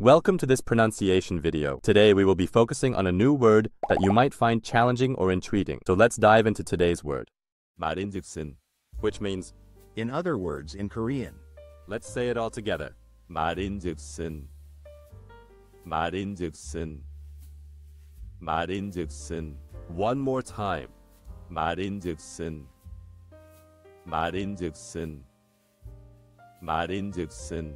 Welcome to this pronunciation video. Today we will be focusing on a new word that you might find challenging or intriguing. So let's dive into today's word. 말인즉슨, which means, In other words, in Korean, let's say it all together. 말인즉슨, 말인즉슨, 말인즉슨. One more time. 말인즉슨, 말인즉슨, 말인즉슨.